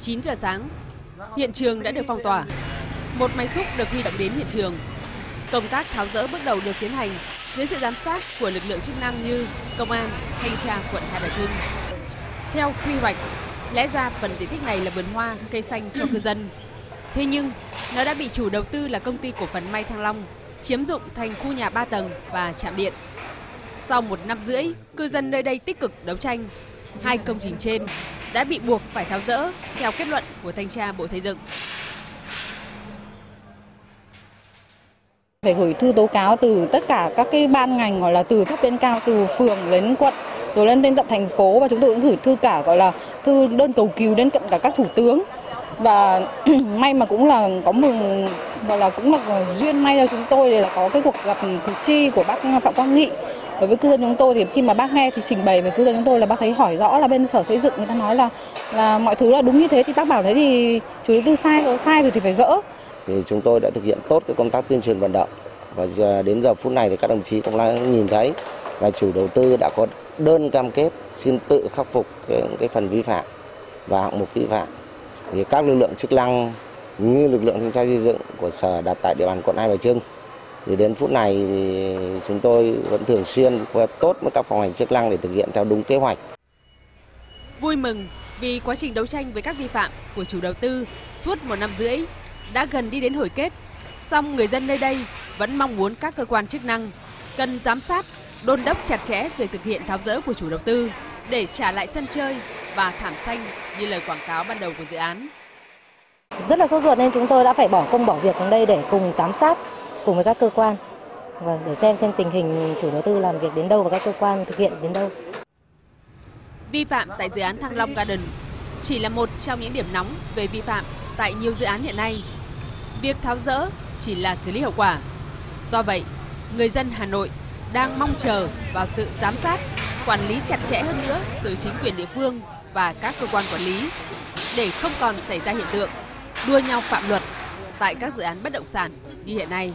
9 giờ sáng, hiện trường đã được phong tỏa. Một máy xúc được huy động đến hiện trường. Công tác tháo rỡ bước đầu được tiến hành dưới sự giám sát của lực lượng chức năng như công an, thanh tra quận Hai Bà Trưng. Theo quy hoạch, lẽ ra phần diện tích này là vườn hoa, cây xanh cho cư dân. Thế nhưng, nó đã bị chủ đầu tư là công ty cổ phần May Thăng Long chiếm dụng thành khu nhà 3 tầng và trạm điện. Sau một năm rưỡi, cư dân nơi đây tích cực đấu tranh. Hai công trình trên đã bị buộc phải tháo rỡ theo kết luận của thanh tra Bộ Xây dựng. Phải gửi thư tố cáo từ tất cả các cái ban ngành, gọi là từ cấp trên cao, từ phường đến quận, rồi lên đến tận thành phố, và chúng tôi cũng gửi thư cả, gọi là thư đơn cầu cứu đến tận cả các thủ tướng và may mà cũng là có một gọi là cũng là duyên may cho chúng tôi là có cái cuộc gặp cử tri của bác Phạm Quang Nghị đối với cư dân chúng tôi thì khi mà bác nghe thì trình bày về cư dân chúng tôi là bác thấy hỏi rõ là bên sở xây dựng người ta nói là là mọi thứ là đúng như thế thì bác bảo thế thì chủ đầu tư sai rồi sai rồi thì phải gỡ. Thì chúng tôi đã thực hiện tốt cái công tác tuyên truyền vận động và giờ, đến giờ phút này thì các đồng chí cũng đã nhìn thấy là chủ đầu tư đã có đơn cam kết xin tự khắc phục cái, cái phần vi phạm và hạng mục vi phạm. Thì các lực lượng chức năng như lực lượng thanh tra xây dựng của sở đặt tại địa bàn quận Hai Bà Trưng thì đến phút này thì chúng tôi vẫn thường xuyên phối hợp tốt với các phòng hành chức năng để thực hiện theo đúng kế hoạch. Vui mừng vì quá trình đấu tranh với các vi phạm của chủ đầu tư suốt một năm rưỡi đã gần đi đến hồi kết. Song người dân nơi đây vẫn mong muốn các cơ quan chức năng cần giám sát, đôn đốc chặt chẽ việc thực hiện tháo dỡ của chủ đầu tư để trả lại sân chơi và thảm xanh như lời quảng cáo ban đầu của dự án. Rất là sốt ruột nên chúng tôi đã phải bỏ công bỏ việc đến đây để cùng giám sát cùng với các cơ quan và để xem xem tình hình chủ đầu tư làm việc đến đâu và các cơ quan thực hiện đến đâu. Vi phạm tại dự án Thăng Long Garden chỉ là một trong những điểm nóng về vi phạm tại nhiều dự án hiện nay. Việc tháo rỡ chỉ là xử lý hậu quả. Do vậy, người dân Hà Nội đang mong chờ vào sự giám sát, quản lý chặt chẽ hơn nữa từ chính quyền địa phương và các cơ quan quản lý để không còn xảy ra hiện tượng đua nhau phạm luật tại các dự án bất động sản như hiện nay.